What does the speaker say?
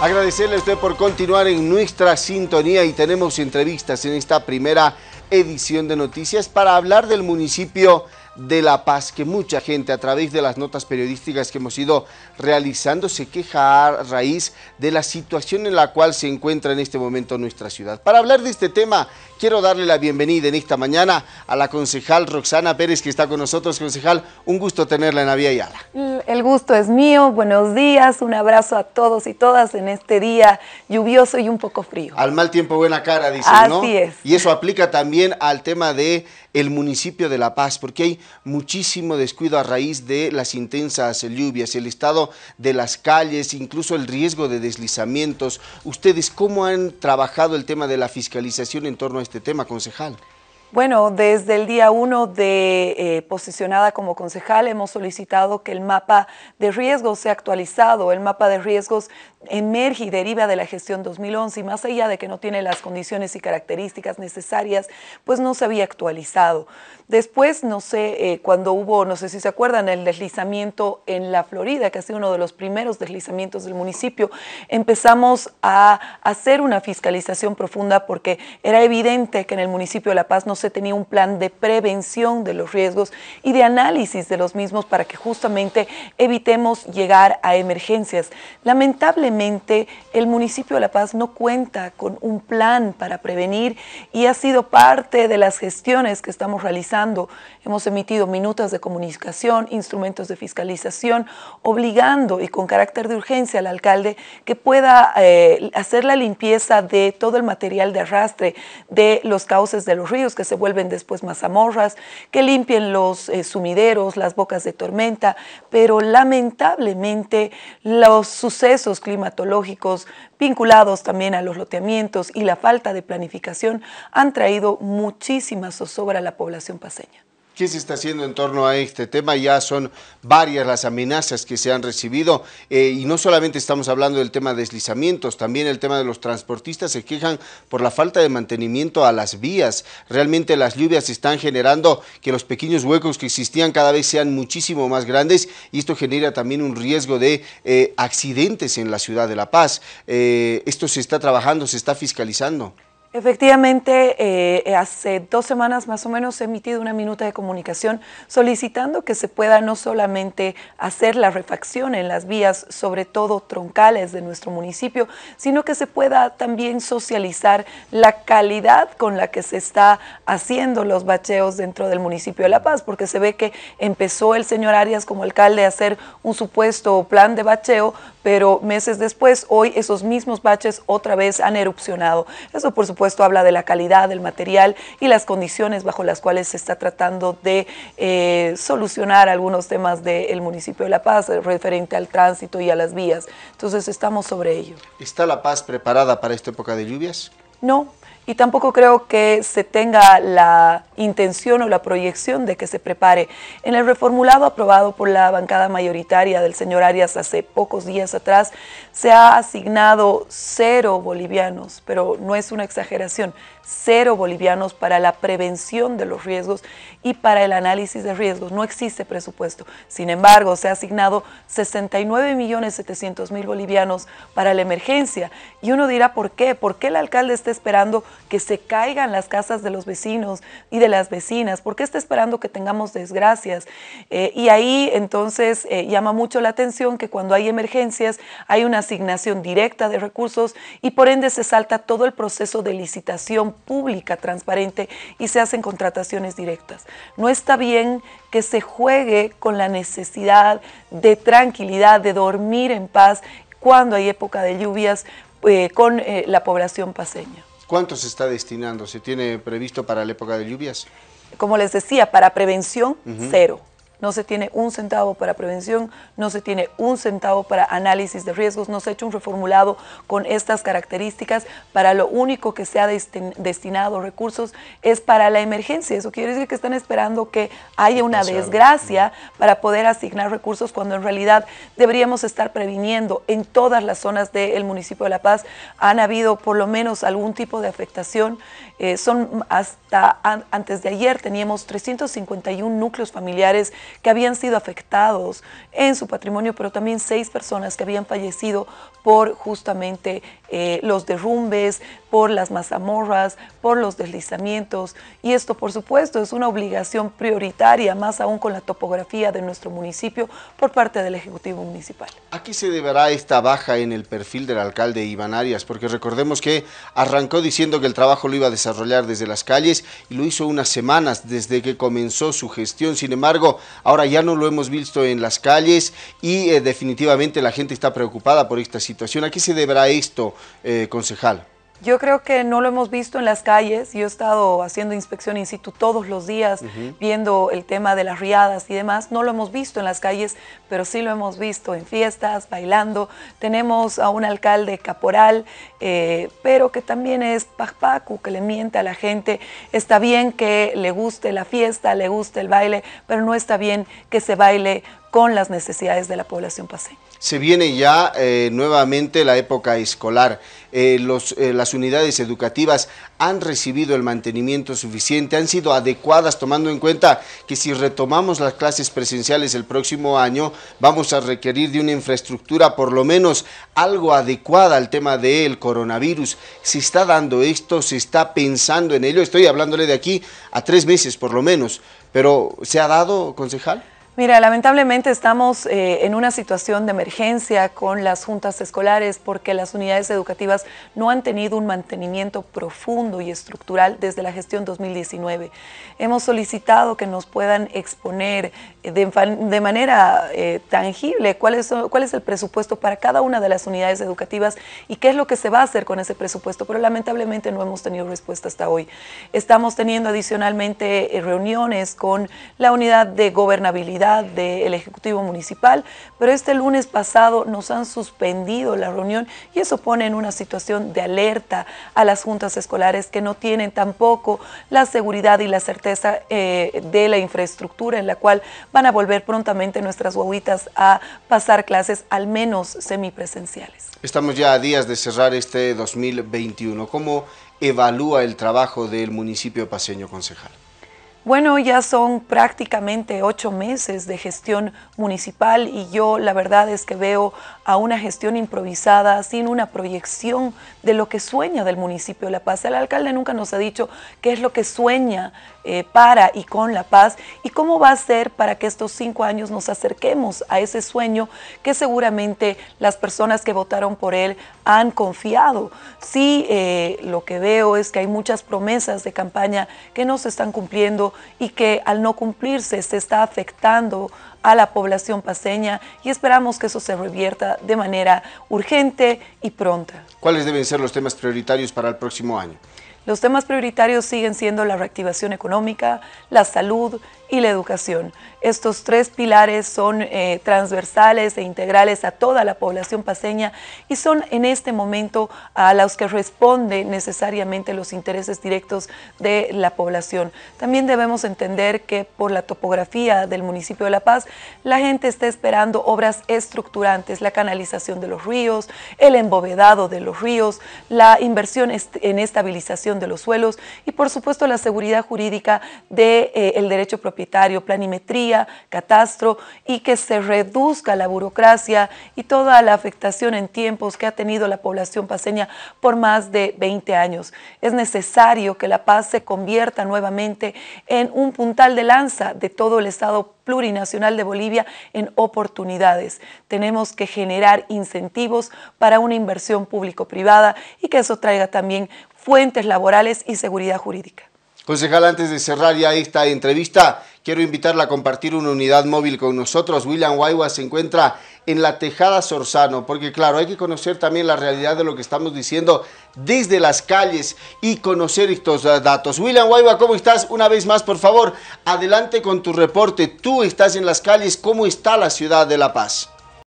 Agradecerle a usted por continuar en nuestra sintonía y tenemos entrevistas en esta primera edición de noticias para hablar del municipio La Paz, que mucha gente a través de las notas periodísticas que hemos ido realizando se queja a raíz de la situación en la cual se encuentra en este momento nuestra ciudad. Para hablar de este tema, quiero darle la bienvenida en esta mañana a la concejal Roxana Pérez, que está con nosotros. Concejal, un gusto tenerla en Avia Yala. Mm, el gusto es mío, buenos días, un abrazo a todos y todas en este día lluvioso y un poco frío. Al mal tiempo, buena cara, dicen, ¿no? Así es. Y eso aplica también al tema de el municipio de La Paz, porque hay muchísimo descuido a raíz de las intensas lluvias, el estado de las calles, incluso el riesgo de deslizamientos. ¿Ustedes cómo han trabajado el tema de la fiscalización en torno a este tema, concejal? Bueno, desde el día uno de eh, posicionada como concejal hemos solicitado que el mapa de riesgos sea actualizado. El mapa de riesgos emerge y deriva de la gestión 2011 y más allá de que no tiene las condiciones y características necesarias, pues no se había actualizado. Después, no sé, eh, cuando hubo, no sé si se acuerdan, el deslizamiento en la Florida, que ha sido uno de los primeros deslizamientos del municipio, empezamos a hacer una fiscalización profunda porque era evidente que en el municipio de La Paz no se tenía un plan de prevención de los riesgos y de análisis de los mismos para que justamente evitemos llegar a emergencias. Lamentablemente, el municipio de La Paz no cuenta con un plan para prevenir y ha sido parte de las gestiones que estamos realizando. Hemos emitido minutas de comunicación, instrumentos de fiscalización, obligando y con carácter de urgencia al alcalde que pueda eh, hacer la limpieza de todo el material de arrastre de los cauces de los ríos que se vuelven después mazamorras, que limpien los eh, sumideros, las bocas de tormenta, pero lamentablemente los sucesos climatológicos vinculados también a los loteamientos y la falta de planificación han traído muchísima zozobra a la población paseña. ¿Qué se está haciendo en torno a este tema? Ya son varias las amenazas que se han recibido eh, y no solamente estamos hablando del tema de deslizamientos, también el tema de los transportistas se quejan por la falta de mantenimiento a las vías. Realmente las lluvias están generando que los pequeños huecos que existían cada vez sean muchísimo más grandes y esto genera también un riesgo de eh, accidentes en la ciudad de La Paz. Eh, esto se está trabajando, se está fiscalizando. Efectivamente, eh, hace dos semanas más o menos he emitido una minuta de comunicación solicitando que se pueda no solamente hacer la refacción en las vías, sobre todo troncales de nuestro municipio, sino que se pueda también socializar la calidad con la que se está haciendo los bacheos dentro del municipio de La Paz, porque se ve que empezó el señor Arias como alcalde a hacer un supuesto plan de bacheo, pero meses después, hoy esos mismos baches otra vez han erupcionado. Eso, por supuesto, habla de la calidad del material y las condiciones bajo las cuales se está tratando de eh, solucionar algunos temas del municipio de La Paz referente al tránsito y a las vías. Entonces, estamos sobre ello. ¿Está La Paz preparada para esta época de lluvias? No, y tampoco creo que se tenga la intención o la proyección de que se prepare. En el reformulado aprobado por la bancada mayoritaria del señor Arias hace pocos días atrás, se ha asignado cero bolivianos, pero no es una exageración, cero bolivianos para la prevención de los riesgos y para el análisis de riesgos. No existe presupuesto. Sin embargo, se ha asignado 69 millones 700 mil bolivianos para la emergencia. Y uno dirá, ¿por qué? ¿Por qué el alcalde está esperando que se caigan las casas de los vecinos y de las vecinas? ¿Por qué está esperando que tengamos desgracias? Eh, y ahí entonces eh, llama mucho la atención que cuando hay emergencias hay una asignación directa de recursos y por ende se salta todo el proceso de licitación pública, transparente y se hacen contrataciones directas. No está bien que se juegue con la necesidad de tranquilidad, de dormir en paz cuando hay época de lluvias eh, con la población paseña. ¿Cuánto se está destinando? ¿Se tiene previsto para la época de lluvias? Como les decía, para prevención, cero no se tiene un centavo para prevención, no se tiene un centavo para análisis de riesgos, no se ha hecho un reformulado con estas características. Para lo único que se ha destinado recursos es para la emergencia. Eso quiere decir que están esperando que haya una desgracia para poder asignar recursos cuando en realidad deberíamos estar previniendo en todas las zonas del municipio de La Paz. Han habido por lo menos algún tipo de afectación. Eh, son hasta antes de ayer teníamos 351 núcleos familiares que habían sido afectados en su patrimonio, pero también seis personas que habían fallecido por justamente eh, los derrumbes, por las mazamorras, por los deslizamientos. Y esto, por supuesto, es una obligación prioritaria, más aún con la topografía de nuestro municipio, por parte del Ejecutivo Municipal. ¿A qué se deberá esta baja en el perfil del alcalde Iván Arias? Porque recordemos que arrancó diciendo que el trabajo lo iba a desarrollar desde las calles y lo hizo unas semanas desde que comenzó su gestión. Sin embargo, ahora ya no lo hemos visto en las calles y eh, definitivamente la gente está preocupada por esta situación. ¿A qué se deberá esto, eh, concejal? Yo creo que no lo hemos visto en las calles. Yo he estado haciendo inspección in situ todos los días, viendo el tema de las riadas y demás. No lo hemos visto en las calles, pero sí lo hemos visto en fiestas, bailando. Tenemos a un alcalde caporal, eh, pero que también es pajpacu, que le miente a la gente. Está bien que le guste la fiesta, le guste el baile, pero no está bien que se baile con las necesidades de la población paseña. Se viene ya eh, nuevamente la época escolar. Eh, eh, las unidades educativas han recibido el mantenimiento suficiente, han sido adecuadas tomando en cuenta que si retomamos las clases presenciales el próximo año vamos a requerir de una infraestructura por lo menos algo adecuada al tema del coronavirus. Se está dando esto, se está pensando en ello, estoy hablándole de aquí a tres meses por lo menos, pero ¿se ha dado, concejal? Mira, lamentablemente estamos eh, en una situación de emergencia con las juntas escolares porque las unidades educativas no han tenido un mantenimiento profundo y estructural desde la gestión 2019. Hemos solicitado que nos puedan exponer de, manera eh, tangible cuál es, cuál es el presupuesto para cada una de las unidades educativas y qué es lo que se va a hacer con ese presupuesto, pero lamentablemente no hemos tenido respuesta hasta hoy. Estamos teniendo adicionalmente eh, reuniones con la unidad de gobernabilidad del Ejecutivo Municipal, pero este lunes pasado nos han suspendido la reunión y eso pone en una situación de alerta a las juntas escolares que no tienen tampoco la seguridad y la certeza eh, de la infraestructura en la cual van a volver prontamente nuestras guaguitas a pasar clases al menos semipresenciales. Estamos ya a días de cerrar este 2021. ¿Cómo evalúa el trabajo del municipio paseño concejal? Bueno, ya son prácticamente ocho meses de gestión municipal y yo la verdad es que veo a una gestión improvisada, sin una proyección de lo que sueña del municipio de La Paz. El alcalde nunca nos ha dicho qué es lo que sueña eh, para y con La Paz y cómo va a ser para que estos cinco años nos acerquemos a ese sueño que seguramente las personas que votaron por él han confiado. Sí, eh, lo que veo es que hay muchas promesas de campaña que no se están cumpliendo y que al no cumplirse se está afectando a la población paseña y esperamos que eso se revierta de manera urgente y pronta. ¿Cuáles deben ser los temas prioritarios para el próximo año? Los temas prioritarios siguen siendo la reactivación económica, la salud y la educación. Estos tres pilares son eh, transversales e integrales a toda la población paseña y son en este momento a los que responden necesariamente los intereses directos de la población. También debemos entender que por la topografía del municipio de La Paz, la gente está esperando obras estructurantes, la canalización de los ríos, el embovedado de los ríos, la inversión en estabilización de los suelos y por supuesto la seguridad jurídica del de, eh, derecho propietario, planimetría, catastro y que se reduzca la burocracia y toda la afectación en tiempos que ha tenido la población paseña por más de 20 años. Es necesario que La Paz se convierta nuevamente en un puntal de lanza de todo el Estado plurinacional de Bolivia en oportunidades. Tenemos que generar incentivos para una inversión público-privada y que eso traiga también fuentes laborales y seguridad jurídica. Concejal, antes de cerrar ya esta entrevista, quiero invitarla a compartir una unidad móvil con nosotros. William Guayua se encuentra en la Tejada Sorzano, porque claro, hay que conocer también la realidad de lo que estamos diciendo desde las calles y conocer estos datos. William Guayua, ¿cómo estás? Una vez más, por favor, adelante con tu reporte. Tú estás en las calles, ¿cómo está la ciudad de La Paz?